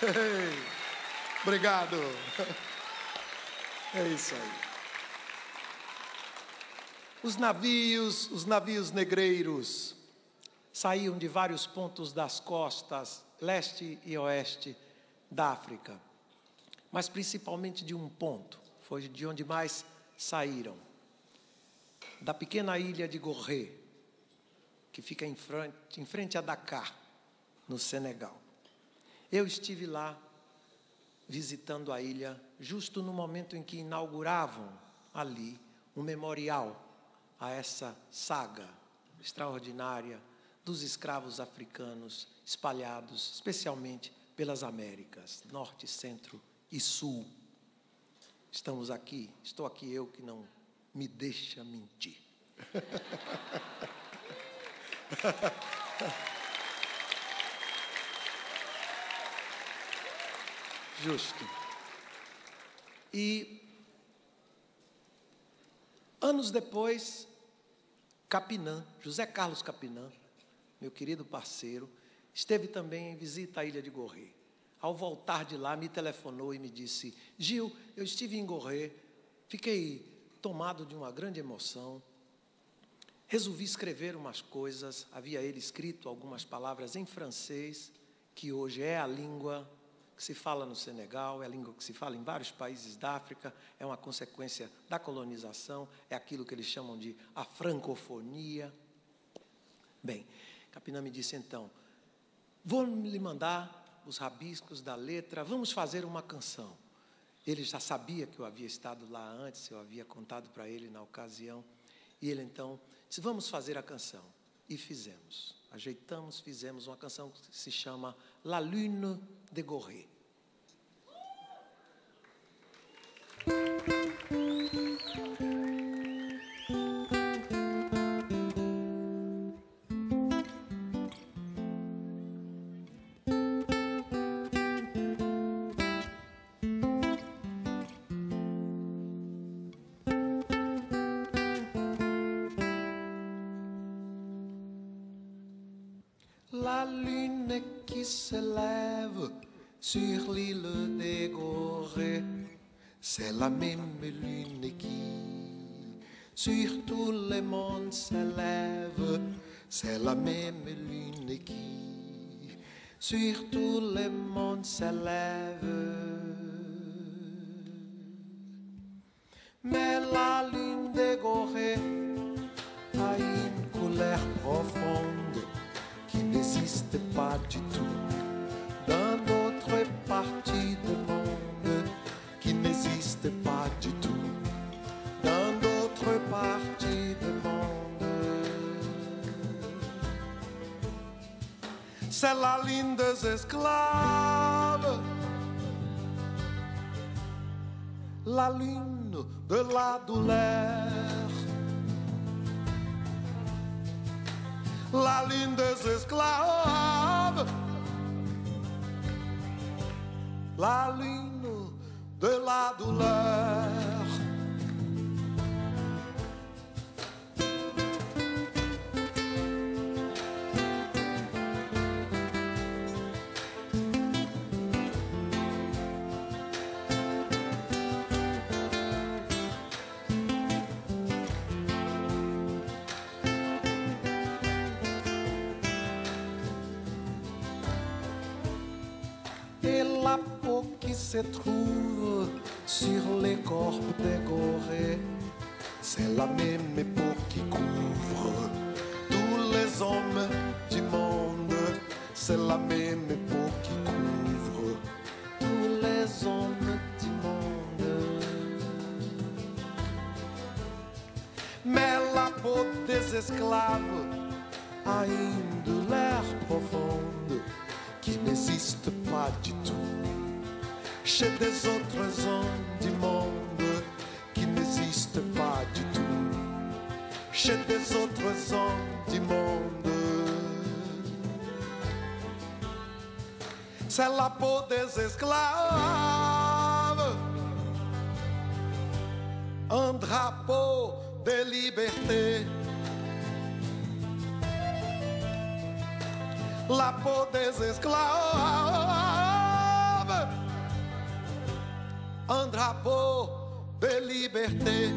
Obrigado. É isso aí. Os navios, os navios negreiros, saíam de vários pontos das costas, leste e oeste da África, mas principalmente de um ponto, foi de onde mais saíram, da pequena ilha de Gorré, que fica em frente, em frente a Dakar, no Senegal. Eu estive lá visitando a ilha justo no momento em que inauguravam ali um memorial a essa saga extraordinária dos escravos africanos espalhados, especialmente pelas Américas, norte, centro e sul. Estamos aqui, estou aqui eu que não me deixa mentir. Justo. E anos depois, Capinã, José Carlos Capinã, meu querido parceiro, esteve também em visita à ilha de Gorré. Ao voltar de lá, me telefonou e me disse: Gil, eu estive em Gorré, fiquei tomado de uma grande emoção. Resolvi escrever umas coisas, havia ele escrito algumas palavras em francês, que hoje é a língua que se fala no Senegal, é a língua que se fala em vários países da África, é uma consequência da colonização, é aquilo que eles chamam de a francofonia. Bem, Capinã me disse então: vou lhe mandar os rabiscos da letra, vamos fazer uma canção. Ele já sabia que eu havia estado lá antes, eu havia contado para ele na ocasião, e ele então disse: vamos fazer a canção. E fizemos. Ajeitamos, fizemos uma canção que se chama La Lune de Gorré. La lune qui se lève sur l'île des Gorées, c'est la même lune qui sur tous les mondes s'élève, c'est la même lune qui sur tous les mondes s'élève. Mais C'est la ligne des esclaves, la lune de la douleur. la ligne des esclaves, la ligne de la douleur. Se trouve sur les corps décorés. C'est la même peau qui couvre tous les hommes du monde. C'est la même peau qui couvre tous les hommes du monde. Mais la peau des esclaves a une douleur profonde qui n'existe pas du tout chez des autres hommes du monde qui n'existe pas du tout chez des autres hommes du monde. C'est la peau des esclaves, un drapeau de liberté. la peau des esclaves. Un drapeau de liberté.